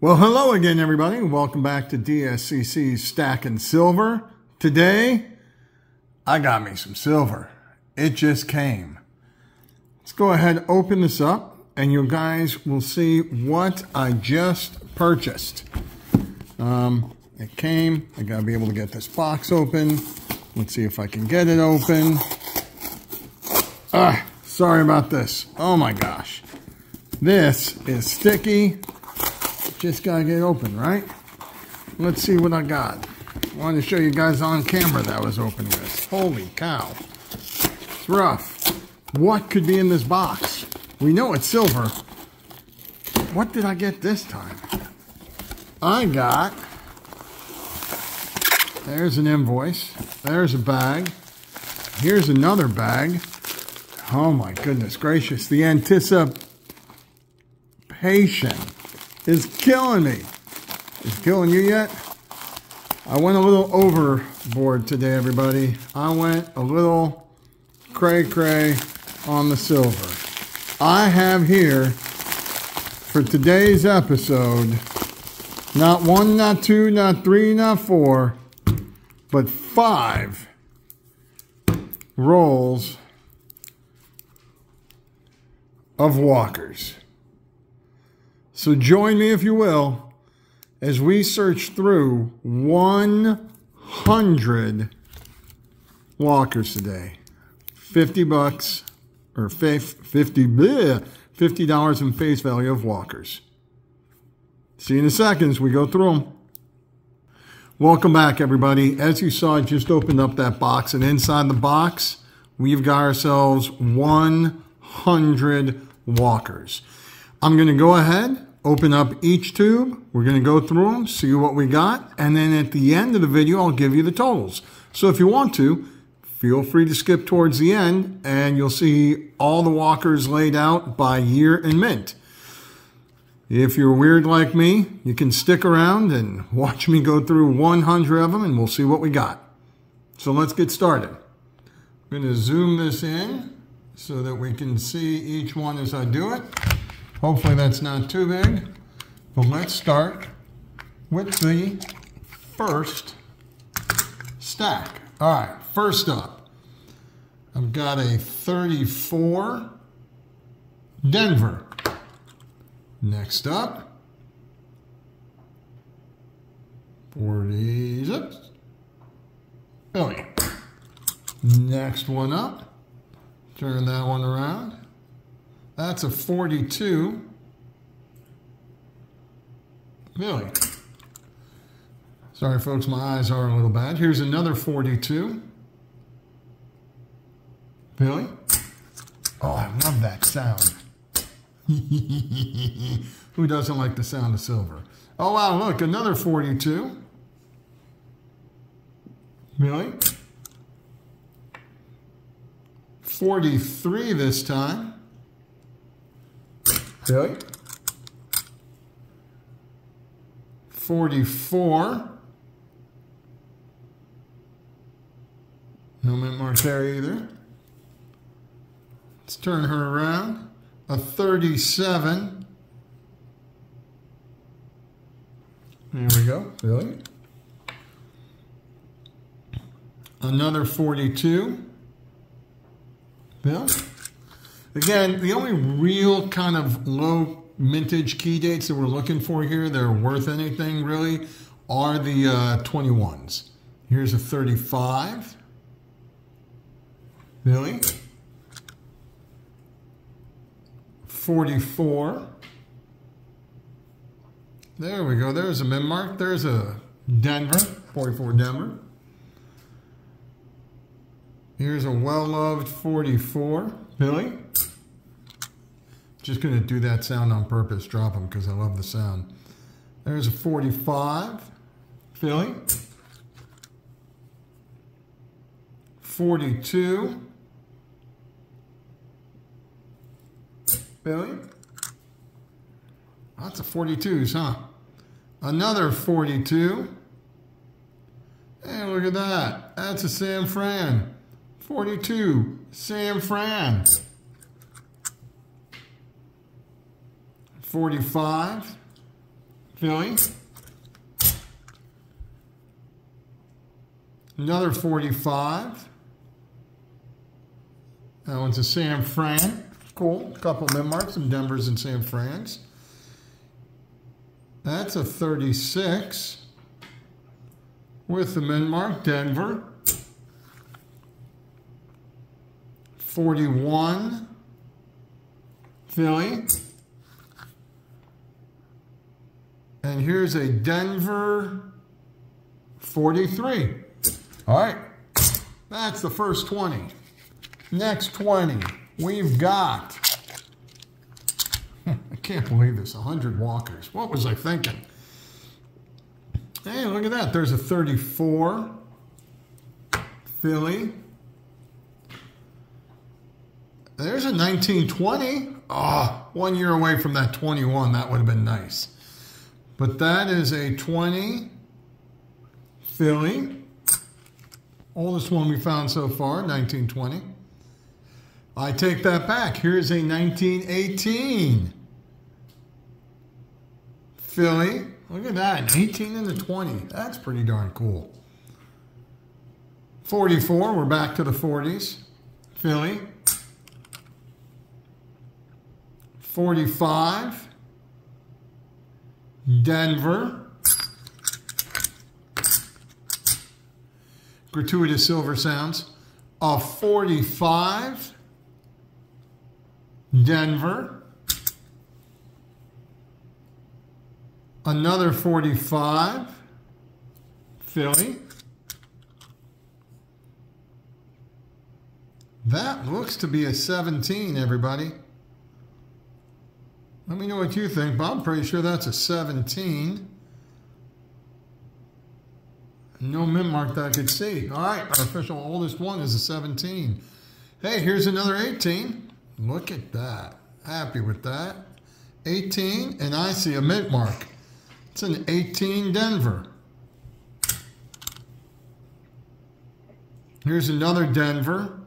Well, hello again, everybody. Welcome back to DSCC's and Silver. Today, I got me some silver. It just came. Let's go ahead and open this up, and you guys will see what I just purchased. Um, it came. I got to be able to get this box open. Let's see if I can get it open. Ah, sorry about this. Oh my gosh. This is sticky just gotta get open, right? Let's see what I got. I wanted to show you guys on camera that was open with. Holy cow. It's rough. What could be in this box? We know it's silver. What did I get this time? I got, there's an invoice. There's a bag. Here's another bag. Oh my goodness gracious. The anticipation is killing me. Is killing you yet? I went a little overboard today, everybody. I went a little cray cray on the silver. I have here for today's episode not one, not two, not three, not four, but five rolls of walkers. So join me, if you will, as we search through 100 walkers today. 50 bucks or 50 bleh, $50 in face value of walkers. See you in a second as we go through them. Welcome back, everybody. As you saw, I just opened up that box, and inside the box, we've got ourselves 100 walkers. I'm going to go ahead open up each tube. We're going to go through them, see what we got, and then at the end of the video, I'll give you the totals. So if you want to, feel free to skip towards the end, and you'll see all the walkers laid out by year and mint. If you're weird like me, you can stick around and watch me go through 100 of them, and we'll see what we got. So let's get started. I'm going to zoom this in so that we can see each one as I do it. Hopefully that's not too big. But let's start with the first stack. All right, first up, I've got a 34 Denver. Next up, 40 zips. Philly. Next one up, turn that one around. That's a 42. Really? Sorry, folks, my eyes are a little bad. Here's another 42. Really? Oh, I love that sound. Who doesn't like the sound of silver? Oh, wow, look, another 42. Really? 43 this time. Really? 44. No mint mark there either. Let's turn her around. A 37. There we go. Really? Another 42. Bill? Again, the only real kind of low mintage key dates that we're looking for here that are worth anything really are the uh, 21s. Here's a 35. Really? 44. There we go. There's a min mark. There's a Denver, 44 Denver. Here's a well-loved 44. Philly? Just going to do that sound on purpose, drop them because I love the sound. There's a 45, Philly. 42, Philly. Lots of 42s, huh? Another 42. Hey, look at that. That's a San Fran. 42, San Fran. 45, Philly. Another 45. That one's a San Fran. Cool. A couple of marks, some Denvers and San Frans. That's a 36 with the min mark, Denver. 41, Philly. And here's a Denver 43. All right, that's the first 20. Next 20, we've got, I can't believe this, 100 walkers. What was I thinking? Hey, look at that. There's a 34, Philly. There's a 1920. Oh, ah, one year away from that 21. That would have been nice. But that is a 20 Philly. Oldest one we found so far, 1920. I take that back. Here's a 1918 Philly. Look at that, 18 and a 20. That's pretty darn cool. 44, we're back to the 40s. Philly. 45. Denver. gratuitous silver sounds. A 45, Denver. Another 45, Philly. That looks to be a 17, everybody. Let me know what you think, but I'm pretty sure that's a 17. No mint mark that I could see. All right, our official oldest one is a 17. Hey, here's another 18. Look at that. Happy with that. 18, and I see a mint mark. It's an 18 Denver. Here's another Denver.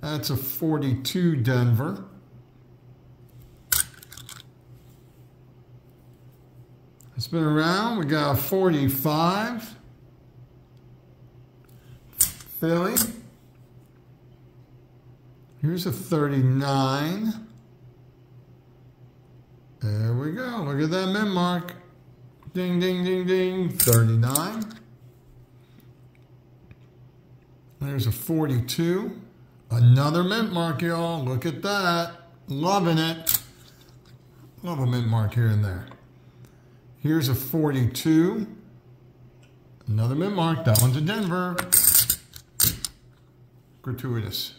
That's a 42 Denver. Spin around. We got a 45. Philly. Here's a 39. There we go. Look at that mint mark. Ding, ding, ding, ding. 39. There's a 42. Another mint mark, y'all. Look at that. Loving it. Love a mint mark here and there. Here's a 42. Another mint mark. That one's a Denver gratuitous.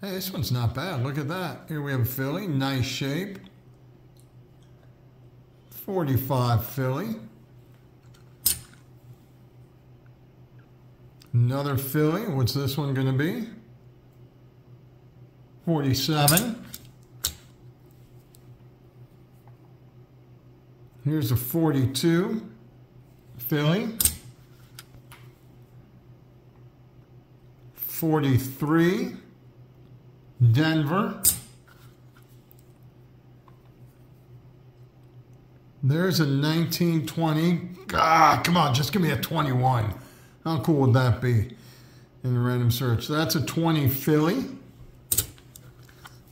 Hey, this one's not bad. Look at that. Here we have a Philly. Nice shape. 45 Philly. Another Philly. What's this one going to be? 47. Here's a 42 Philly. 43, Denver. There's a 1920. Ah, come on, just give me a 21. How cool would that be in the random search? That's a 20 Philly.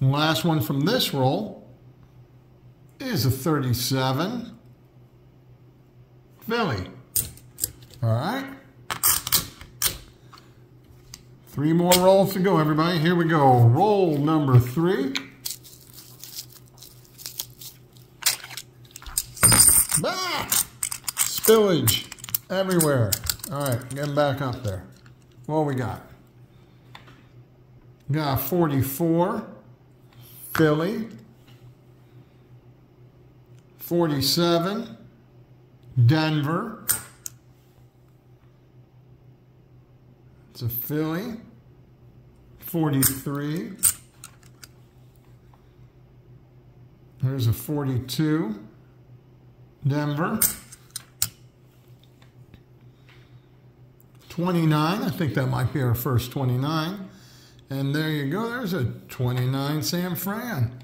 last one from this roll is a 37 Philly. All right. Three more rolls to go, everybody. Here we go. Roll number three. Ah! Spillage everywhere. All right, getting back up there. What we got? Got 44, Philly, 47, Denver, it's a Philly, 43. There's a 42. Denver. 29. I think that might be our first 29. And there you go. There's a 29 San Fran.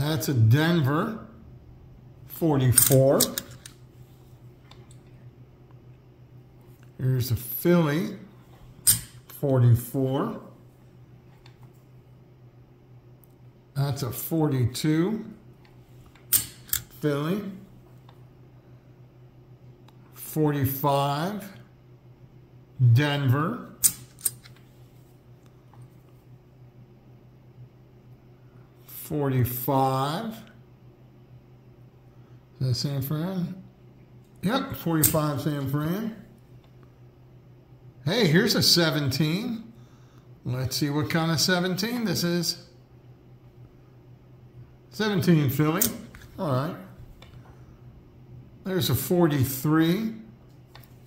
That's a Denver, 44. Here's a Philly, 44. That's a 42. Philly. 45. Denver. Forty-five. Is that San Fran? Yep, forty-five San Fran. Hey, here's a seventeen. Let's see what kind of seventeen this is. Seventeen Philly. All right. There's a 43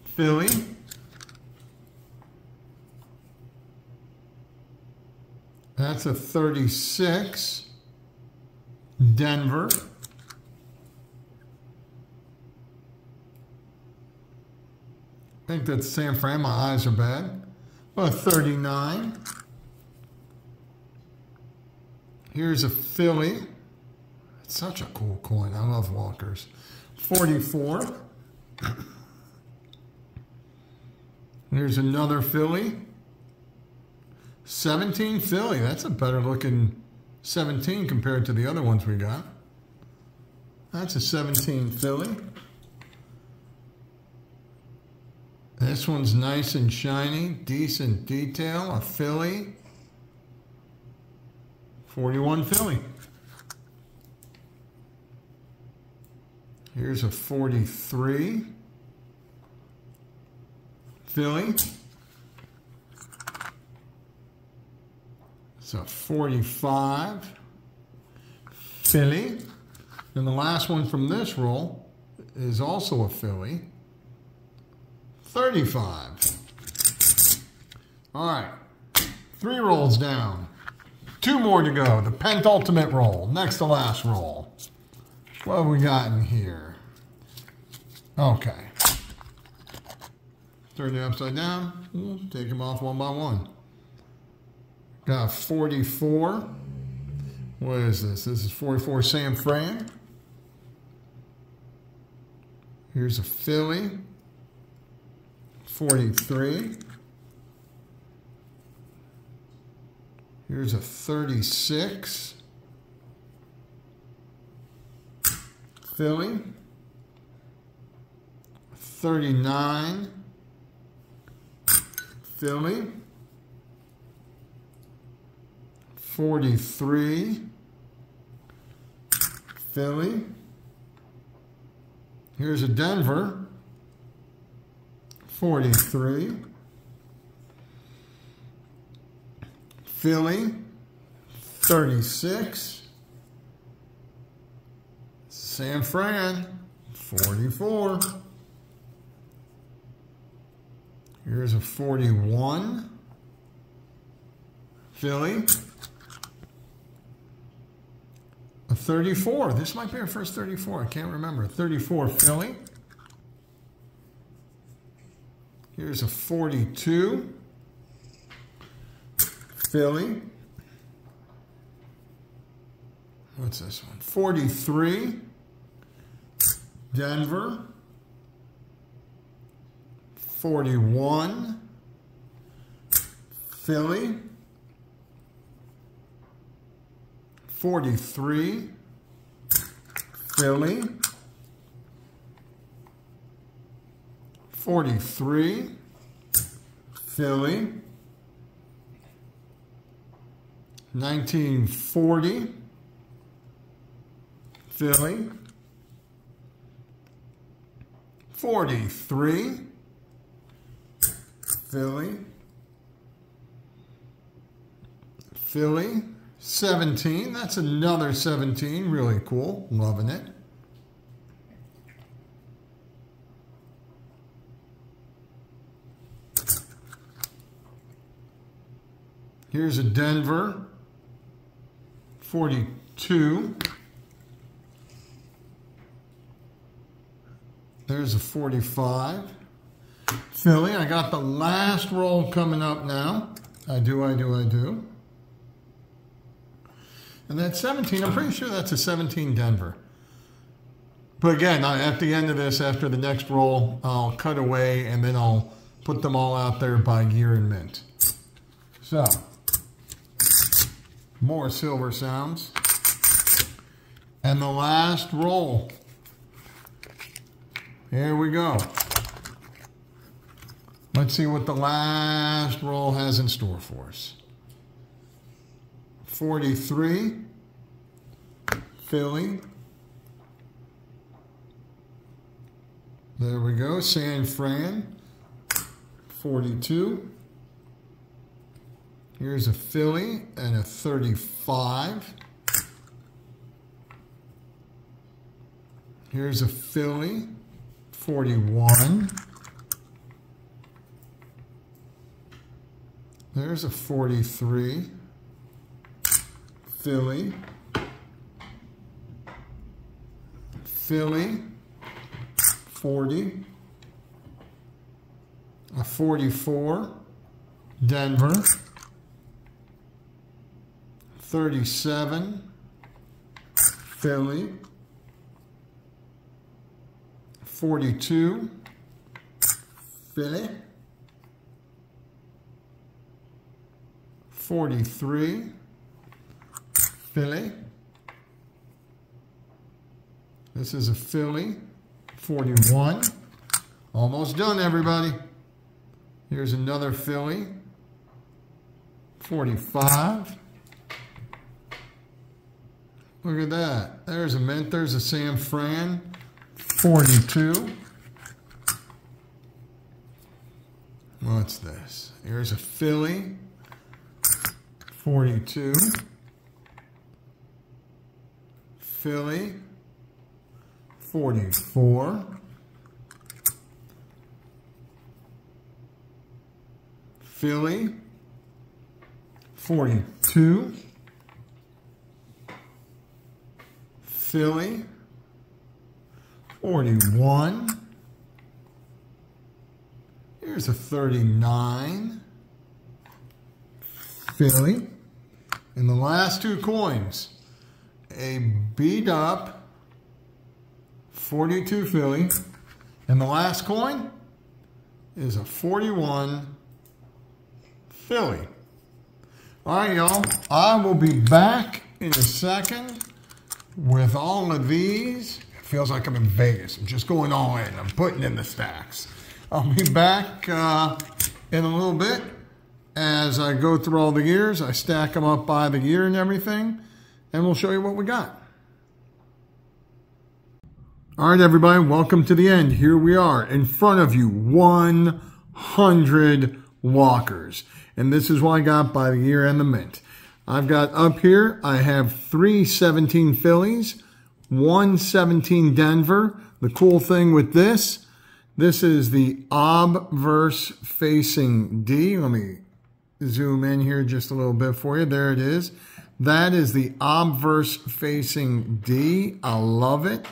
Philly. That's a 36 Denver. I think that's San Fran. My eyes are bad. A 39. Here's a Philly. It's such a cool coin. I love Walkers. 44. Here's another Philly. 17 Philly. That's a better looking 17 compared to the other ones we got. That's a 17 Philly. This one's nice and shiny, decent detail, a Philly. 41 Philly. Here's a 43. Philly. A 45. Philly. And the last one from this roll is also a Philly. 35. All right. Three rolls down. Two more to go. The penultimate roll. Next to last roll. What have we got in here? Okay. Turn it upside down. Take them off one by one. Got 44. What is this? This is 44 San Fran. Here's a Philly. 43. Here's a 36. Philly. 39. Philly. 43. Philly. Here's a Denver. 43. Philly. 36. San Fran, 44. Here's a 41. Philly. A 34. This might be our first 34. I can't remember. 34 Philly. Here's a 42. Philly. What's this one? 43. Denver, 41, Philly, 43, Philly, 43, Philly, 1940, Philly, 43. Philly. Philly. 17. That's another 17. Really cool. Loving it. Here's a Denver. 42. There's a 45. Philly, I got the last roll coming up now. I do, I do, I do. And that's 17. I'm pretty sure that's a 17 Denver. But again, at the end of this, after the next roll, I'll cut away and then I'll put them all out there by year and mint. So, more silver sounds. And the last roll. Here we go. Let's see what the last roll has in store for us. 43, Philly. There we go, San Fran, 42. Here's a Philly and a 35. Here's a Philly, 41. There's a 43. Philly. Philly. 40. A 44. Denver. 37. Philly. 42. Philly. 43, Philly. This is a Philly, 41. Almost done, everybody. Here's another Philly, 45. Look at that. There's a mint. There's a San Fran, 42. What's this? Here's a Philly, 42. Philly, 44. Philly, 42. Philly, 41. Here's a 39. Philly. And the last two coins, a beat up 42 Philly. And the last coin is a 41 Philly. All right, y'all. I will be back in a second with all of these. It feels like I'm in Vegas. I'm just going all in. I'm putting in the stacks. I'll be back uh, in a little bit as I go through all the gears. I stack them up by the gear and everything, and we'll show you what we got. All right, everybody, welcome to the end. Here we are in front of you, 100 walkers. And this is what I got by the year and the mint. I've got up here, I have three 17 Phillies, one 17 Denver. The cool thing with this, this is the obverse facing D. Let me zoom in here just a little bit for you. There it is. That is the obverse facing D. I love it.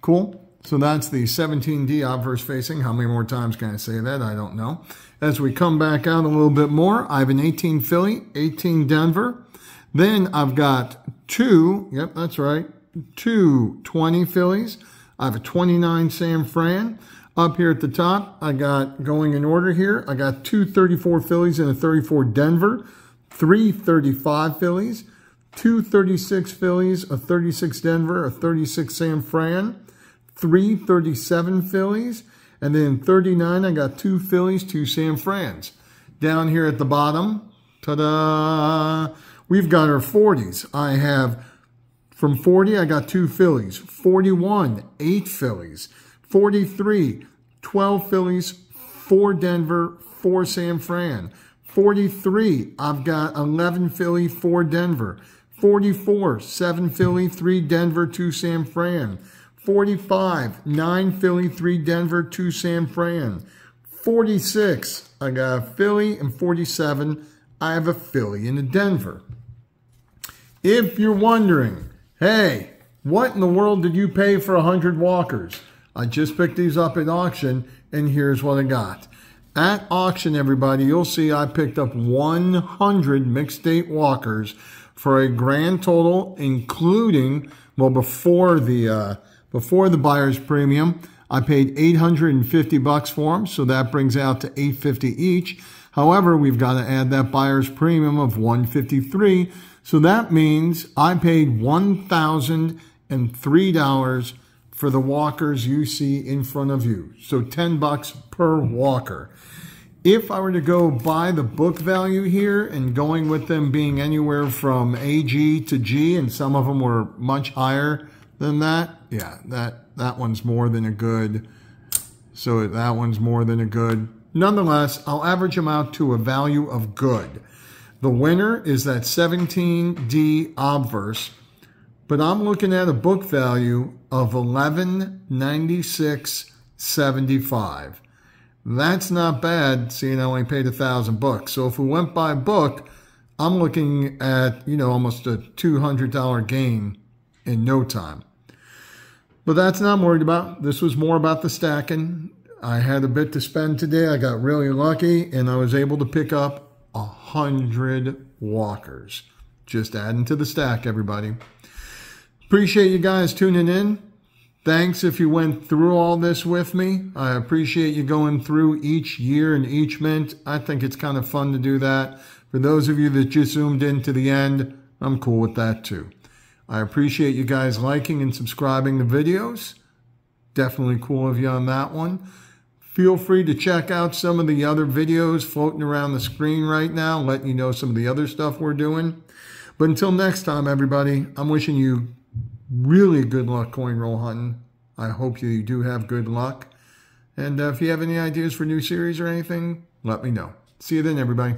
Cool. So that's the 17D obverse facing. How many more times can I say that? I don't know. As we come back out a little bit more, I have an 18 Philly, 18 Denver. Then I've got two, yep, that's right, two 20 Phillies. I have a 29 San Fran. Up here at the top, I got going in order here. I got two 34 Phillies and a 34 Denver, three 35 Phillies, two 36 Phillies, a 36 Denver, a 36 San Fran, three 37 Phillies, and then 39, I got two Phillies, two San Frans. Down here at the bottom, ta-da, we've got our 40s. I have, from 40, I got two Phillies, 41, eight Phillies, 43, 12 Phillies, 4 Denver, 4 San Fran. 43, I've got 11 Philly, 4 Denver. 44, 7 Philly, 3 Denver, 2 San Fran. 45, 9 Philly, 3 Denver, 2 San Fran. 46, I got a Philly, and 47, I have a Philly and a Denver. If you're wondering, hey, what in the world did you pay for 100 walkers? I just picked these up at auction, and here's what I got. At auction, everybody, you'll see I picked up 100 mixed date walkers for a grand total, including, well, before the, uh, before the buyer's premium, I paid 850 bucks for them, so that brings out to 850 each. However, we've got to add that buyer's premium of 153, so that means I paid $1,003 for the walkers you see in front of you. So 10 bucks per walker. If I were to go by the book value here and going with them being anywhere from AG to G, and some of them were much higher than that, yeah, that, that one's more than a good. So that one's more than a good. Nonetheless, I'll average them out to a value of good. The winner is that 17D obverse but I'm looking at a book value of 1196.75. That's not bad, seeing I only paid a thousand bucks. So if we went by book, I'm looking at, you know, almost a $200 gain in no time. But that's not worried about. This was more about the stacking. I had a bit to spend today. I got really lucky and I was able to pick up a hundred walkers. Just adding to the stack, everybody. Appreciate you guys tuning in. Thanks if you went through all this with me. I appreciate you going through each year and each mint. I think it's kind of fun to do that. For those of you that just zoomed in to the end, I'm cool with that too. I appreciate you guys liking and subscribing the videos. Definitely cool of you on that one. Feel free to check out some of the other videos floating around the screen right now, letting you know some of the other stuff we're doing. But until next time, everybody, I'm wishing you really good luck coin roll hunting. I hope you do have good luck. And uh, if you have any ideas for new series or anything, let me know. See you then, everybody.